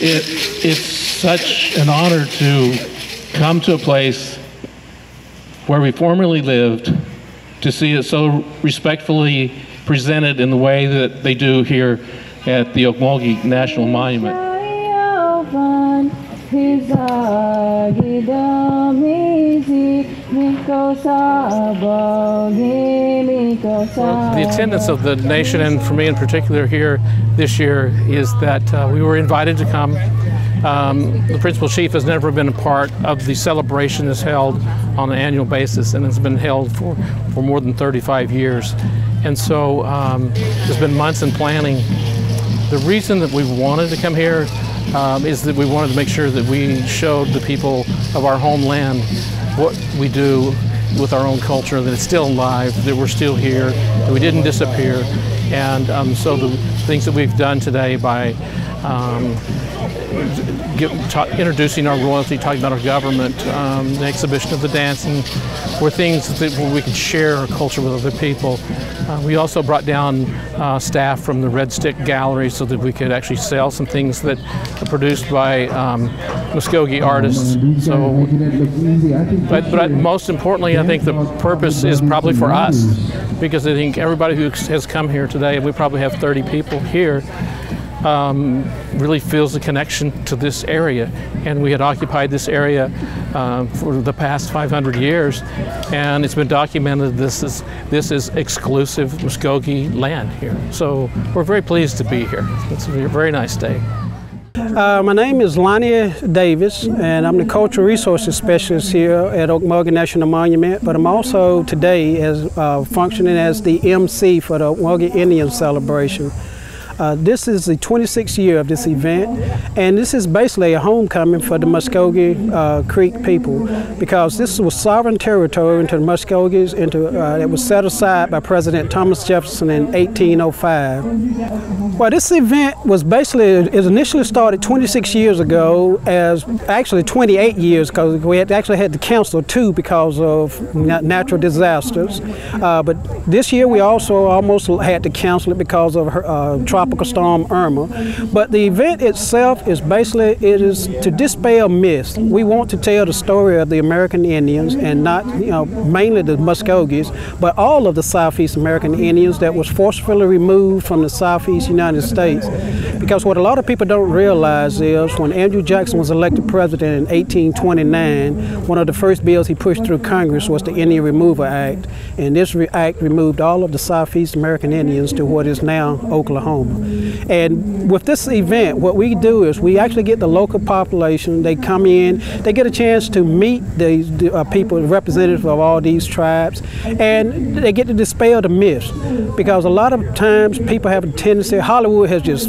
It, it's such an honor to come to a place where we formerly lived to see it so respectfully presented in the way that they do here at the Ocmulgee National Monument. The attendance of the nation, and for me in particular here this year, is that uh, we were invited to come. Um, the principal chief has never been a part of the celebration that's held on an annual basis, and it's been held for, for more than 35 years. And so um, there's been months in planning. The reason that we wanted to come here um, is that we wanted to make sure that we showed the people of our homeland what we do with our own culture, that it's still alive, that we're still here, that we didn't disappear. And um, so the things that we've done today by um, get, ta- introducing our royalty, talking about our government, um, the exhibition of the dancing, were things that we could share our culture with other people. Uh, we also brought down uh, staff from the Red Stick Gallery so that we could actually sell some things that are produced by um, Muscogee artists. So, but, but most importantly, I think the purpose is probably for us because I think everybody who has come here today, we probably have 30 people here, um, really feels a connection to this area. And we had occupied this area uh, for the past 500 years, and it's been documented this is this is exclusive Muscogee land here. So we're very pleased to be here. It's a very nice day. Uh, my name is Lonnie Davis, and I'm the Cultural Resources Specialist here at Ocmulgee National Monument, but I'm also today as uh, functioning as the MC for the Ocmulgee Indian Celebration. Uh, this is the 26th year of this event, and this is basically a homecoming for the Muscogee uh, Creek people because this was sovereign territory into the Muscogees into, uh, that was set aside by President Thomas Jefferson in 1805. Well, this event was basically, it initially started 26 years ago as actually 28 years because we had actually had to cancel two because of natural disasters. Uh, but this year we also almost had to cancel it because of uh, tropical storm Irma. But the event itself is basically it is to dispel myths. We want to tell the story of the American Indians and not you know mainly the Muscogees, but all of the Southeast American Indians that was forcefully removed from the Southeast United States. Because what a lot of people don't realize is when Andrew Jackson was elected president in 1829, one of the first bills he pushed through Congress was the Indian Removal Act, and this act removed all of the Southeast American Indians to what is now Oklahoma. And with this event, what we do is we actually get the local population, they come in, they get a chance to meet these the, uh, people, representatives of all these tribes, and they get to dispel the myths. Because a lot of times people have a tendency, Hollywood has just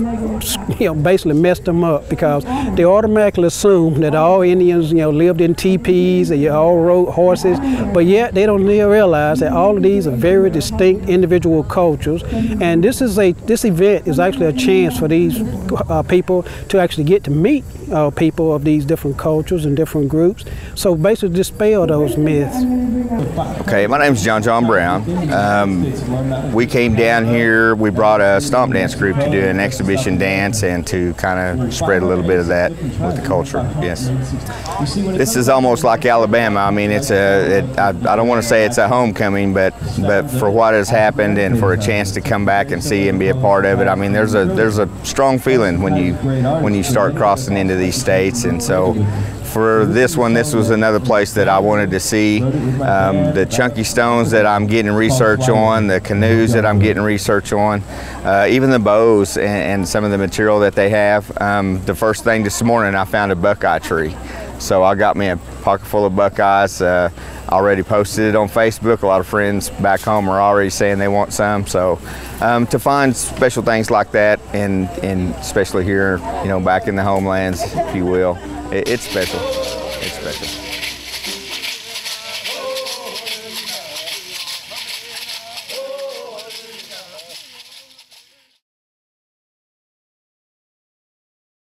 you know, basically messed them up because they automatically assume that all Indians, you know, lived in teepees, they all rode horses, but yet they don't realize that all of these are very distinct individual cultures, and this is a this event is actually a chance for these uh, people to actually get to meet uh, people of these different cultures and different groups. So basically dispel those myths. Okay, my name is John John Brown. Um, we came down here, we brought a stomp dance group to do an exhibition dance and to kind of spread a little bit of that with the culture, yes. This is almost like Alabama. I mean, it's a, it, I, I don't want to say it's a homecoming, but, but for what has happened and for a chance to come back and see and be a part of it, I mean, there's a, there's a strong feeling when you, when you start crossing into these states. And so for this one, this was another place that I wanted to see. Um, the chunky stones that I'm getting research on, the canoes that I'm getting research on, uh, even the bows and, and, some of the material that they have. Um, the first thing this morning, I found a buckeye tree. So I got me a pocket full of buckeyes. Uh, already posted it on Facebook. A lot of friends back home are already saying they want some. So um, to find special things like that, and, and especially here, you know, back in the homelands, if you will, it, it's special.